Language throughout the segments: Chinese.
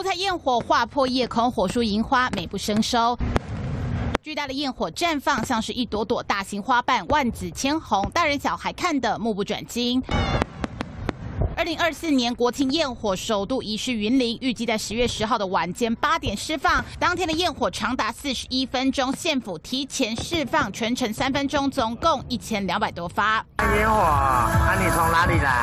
五彩焰火划破夜空，火树银花美不胜收。巨大的焰火绽放，像是一朵朵大型花瓣，万紫千红，大人小孩看得目不转睛。二零二四年国庆焰火首度移师云林，预计在十月十号的晚间八点释放。当天的焰火长达四十一分钟，县府提前释放，全程三分钟，总共一千两百多发烟火。那你从哪里来？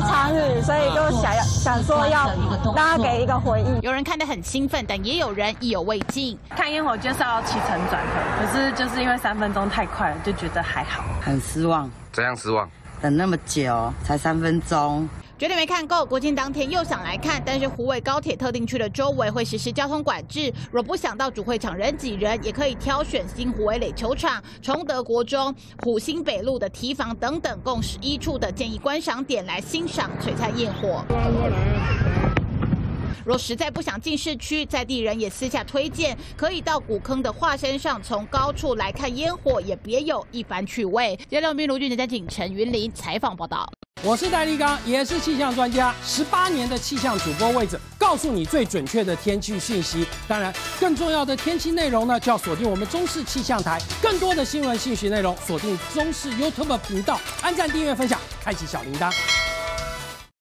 参与，所以就想要想说要大家给一个回应。有人看得很兴奋，但也有人意犹未尽。看烟火就是要起承转合，可是就是因为三分钟太快了，就觉得还好，很失望。怎样失望？等那么久，才三分钟，绝对没看够。国庆当天又想来看，但是湖尾高铁特定区的周围会实施交通管制。若不想到主会场人挤人，也可以挑选新湖尾垒球场、崇德国中、虎兴北路的堤防等等，共十一处的建议观赏点来欣赏璀璨焰火。若实在不想进市区，在地人也私下推荐，可以到古坑的华山上，从高处来看烟火，也别有一番趣味。接六兵卢俊杰在锦城云林采访报道。我是戴立刚，也是气象专家，十八年的气象主播位置，告诉你最准确的天气信息。当然，更重要的天气内容呢，就要锁定我们中视气象台。更多的新闻信息内容，锁定中视 YouTube 频道，按赞、订阅、分享，开启小铃铛。